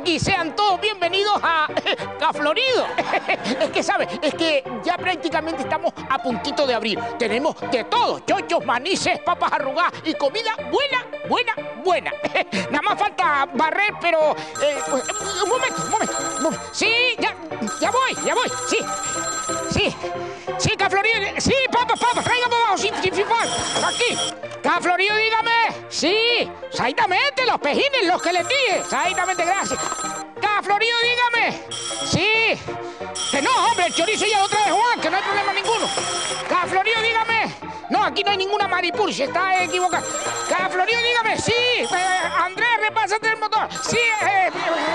aquí, sean todos bienvenidos a Caflorido. Es que, ¿sabes? Es que ya prácticamente estamos a puntito de abrir. Tenemos de todo, chochos, manices, papas arrugadas y comida buena, buena, buena. Nada más falta barrer, pero... eh, un momento, un momento. un momento. Sí, ya, ya voy, ya voy, sí. Sí, sí, Caflorido, sí, papas, papas, traigan abajo. Aquí. Caflorido, dígame. Exactamente, los pejines, los que les dije. Exactamente, gracias. Caflorido, dígame. Sí. Que no, hombre, el chorizo ya lo trae Juan, que no hay problema ninguno. Caflorido, dígame. No, aquí no hay ninguna maripur, se está equivocado. Caflorido, dígame, sí. Eh, Andrés, repásate el motor. Sí, eh, eh,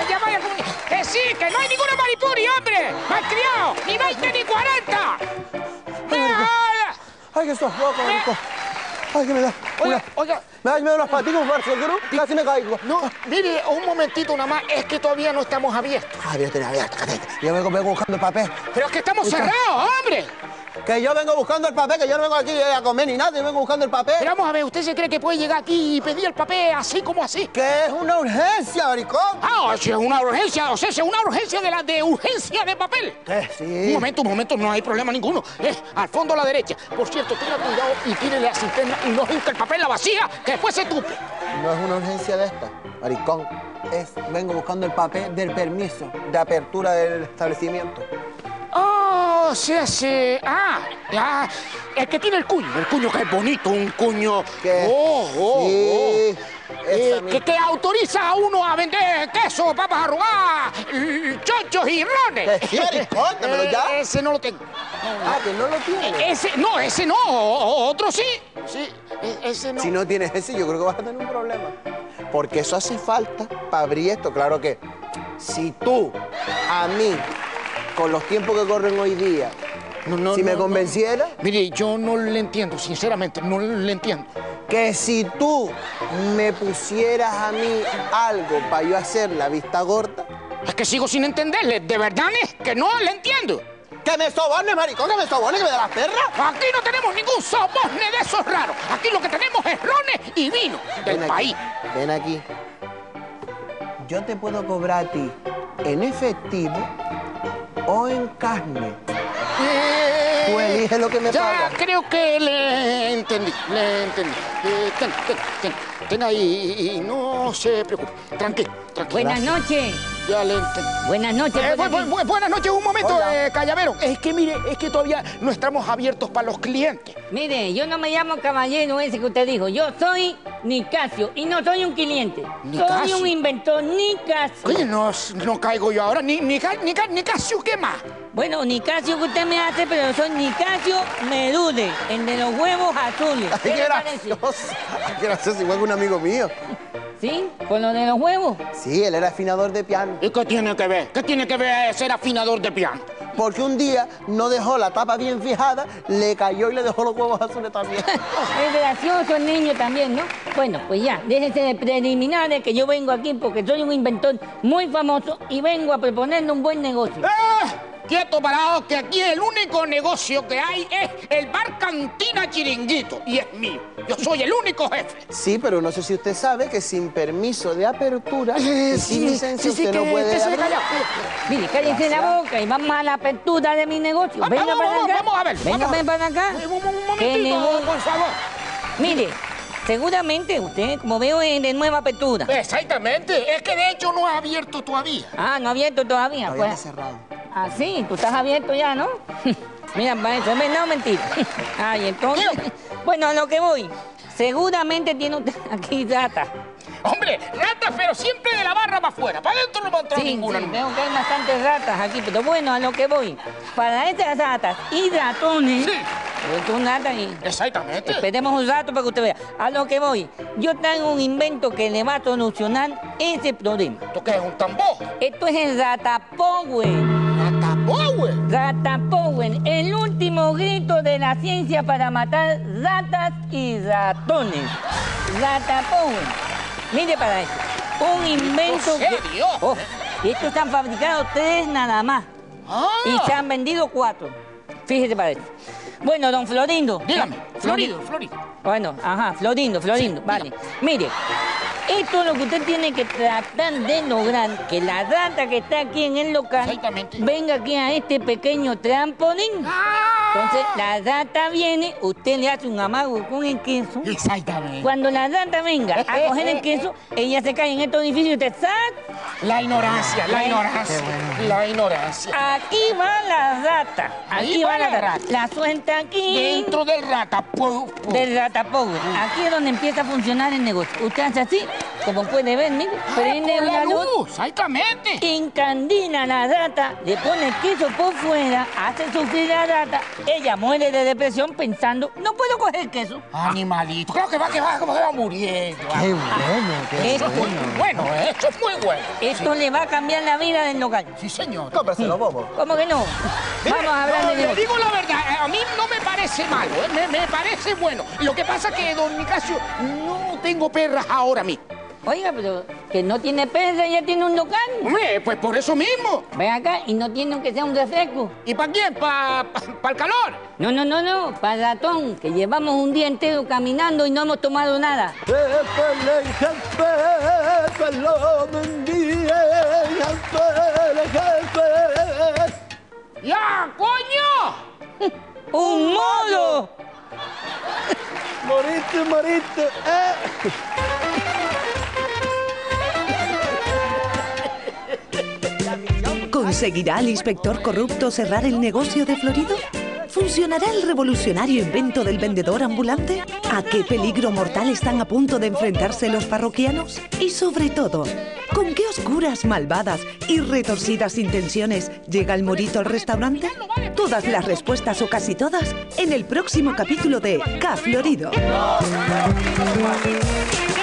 ya vaya. Que sí, que no hay ninguna maripuri, hombre. Malcriado, ni 20 ni 40. Eh, Ay, que estoy loco. Ay, que me da. Oiga, oiga. Me da, me da unas patitas, parce, ¿no? Casi me caigo. No, mire, un momentito nada más, es que todavía no estamos abiertos. Ay, Dios, tenía abierto, cállate. Yo vengo, vengo buscando el papel. Pero es que estamos cerrados, hombre. Que yo vengo buscando el papel, que yo no vengo aquí a comer ni nada, yo vengo buscando el papel. Pero vamos a ver, ¿usted se cree que puede llegar aquí y pedir el papel así como así? Que es una urgencia, maricón. Ah, si es una urgencia, o sea, si es una urgencia de la de urgencia de papel. Que Un sí. momento, un momento, no hay problema ninguno. Es al fondo a la derecha. Por cierto, tenga cuidado y tírele la cisterna y no hinca el papel la vacía, que después se tupe. No es una urgencia de esta, maricón. Es, vengo buscando el papel del permiso de apertura del establecimiento. Oh, sí, sí. Ah, ya. El que tiene el cuño, el cuño que es bonito, un cuño. ¿Qué? Oh, oh, Sí, oh. Eh, que, que autoriza a uno a vender queso, papas arrugadas, chochos y rones. Que sí, maricón, dámelo Eh, ya. Ese no lo tengo. Ah, que no lo tiene. Ese, no, ese no. o- Otro sí. Sí, e- ese no. Si no tienes ese, yo creo que vas a tener un problema. Porque eso hace falta para abrir esto. Claro que si tú, a mí, con los tiempos que corren hoy día, No, no, si me no, convenciera, Mire, yo no le entiendo, sinceramente, no le entiendo. que si tú me pusieras a mí algo para yo hacer la vista gorda, Es que sigo sin entenderle. De verdad es que no le entiendo. Que me sobone, maricón, que me sobone, que me da las perras. Aquí no tenemos ningún soborne de esos raros. Aquí lo que tenemos es rones y vino del Ven país. aquí, ven aquí. Yo te puedo cobrar a ti en efectivo o en carne. Eh, Tú eliges lo que me ya pagas. creo que le entendí, le entendí. Eh, tenga, tenga, tenga, tenga y, y no se preocupe. Tranquilo, tranquilo. Buenas noches. Ya le. Buenas noches. Eh, bu- bu- bu- buenas noches, un momento, eh, Callavero. Es que mire, es que todavía no estamos abiertos para los clientes. Mire, yo no me llamo caballero ese que usted dijo. Yo soy Nicasio y no soy un cliente. Soy Nicasio. un inventor Nicasio. Oye, no, no caigo yo ahora, ni, ni, ni, ca- ni Casio, ¿qué más? Bueno, Nicasio que usted me hace, pero soy Nicasio Merude, el de los huevos azules. Ay, ¿Qué qué le parece? gracioso. Ay, Qué gracioso, igual que un amigo mío. ¿Sí? ¿Con lo de los huevos? Sí, él era afinador de piano. ¿Y qué tiene que ver? ¿Qué tiene que ver ser afinador de piano? Porque un día no dejó la tapa bien fijada, le cayó y le dejó los huevos azules también. Es gracioso el niño también, ¿no? Bueno, pues ya, déjense de preliminares que yo vengo aquí porque soy un inventor muy famoso y vengo a proponerle un buen negocio. ¡Eh! Quieto parado, que aquí el único negocio que hay es el bar Cantina Chiringuito y es mío. Yo soy el único jefe. Sí, pero no sé si usted sabe que sin permiso de apertura Eh, y sin licencia usted no que puede usted se abrir. Mire, cállese la boca y vamos a la apertura de mi negocio. Ah, Venga vamos, para vamos, acá. vamos a ver, Venga ver. para acá. Un, un- un ¿Qué momentito, por favor. Mire, seguramente usted, como veo, es de nueva apertura. Exactamente, es que de hecho no ha abierto todavía. Ah, no ha abierto todavía. Todavía Pues, cerrado. ah, sí, tú estás abierto ya, ¿no? Mira, maestro, ¿es verdad o mentira? Ay, entonces, bueno, a lo que voy. Seguramente tiene usted aquí rata. Hombre, ratas, pero siempre de la barra para afuera. Para adentro no va a entrar Sí, ninguna. sí, veo que hay bastantes ratas aquí, pero bueno, a lo que voy. Para estas ratas y ratones, Sí. Un rata y Exactamente. Esperemos un rato para que usted vea. A lo que voy. Yo traigo un invento que le va a solucionar ese problema. ¿Esto qué es? ¿Un tambor? Esto es el Ratapower. ¡Ratapower! Ratapower, el último grito de la ciencia para matar ratas y ratones. Ratapower. Mire para esto. Un invento ¿En serio? que... Oh, estos se han fabricado tres nada más. ¡Ah! Y se han vendido cuatro. Fíjese para esto. Bueno, don Florindo. Dígame. Florido, Florido. Bueno, ajá, Florindo, Florindo, Sí, vale. Mire, Esto es lo que usted tiene que tratar de lograr, que la rata que está aquí en el local venga aquí a este pequeño trampolín. ¡Ah! Entonces la rata viene, usted le hace un amago con el queso. Exactamente. Cuando la rata venga a coger el queso, ella se cae en estos edificios y usted ¡zat! La ignorancia, la ignorancia, la ignorancia. Aquí va la rata. Aquí Ahí va la rata. La suelta aquí. Dentro del rata. pu- pu- Del ratapower. Aquí es donde empieza a funcionar el negocio. Usted hace así, como puede ver, mire, Ah, prende la una luz, luz, exactamente. encandila a la rata, le pone el queso por fuera, hace sufrir a la rata, ella muere de depresión pensando, no puedo coger queso. Animalito. Creo que va, que va, que va muriendo. Qué bueno, qué Esto, Muy bueno, eso es muy bueno. esto le va a cambiar la vida del local. Sí, señor. Cómpraselo, bobo. ¿Cómo que no? Vamos a hablar No, de le digo la verdad, eh, a mí no me parece malo, eh, me, me parece bueno. Lo que pasa que, don Nicasio, no tengo perras ahora mismo. Oiga, pero que no tiene perra, ya tiene un local. Hombre, pues por eso mismo. Ven acá y no tiene aunque sea un refresco. ¿Y para quién? ¿Para el calor? No, no, no, no, para ratón, que llevamos un día entero caminando y no hemos tomado nada. ¡Ya, coño! ¡Un modo! Moriste, moriste, eh. ¿Conseguirá el inspector corrupto cerrar el negocio de Florido? ¿Funcionará el revolucionario invento del vendedor ambulante? ¿A qué peligro mortal están a punto de enfrentarse los parroquianos? Y sobre todo, ¿con qué oscuras, malvadas y retorcidas intenciones llega el morito al restaurante? Todas las respuestas o casi todas en el próximo capítulo de Ca Florido. ¡Florido!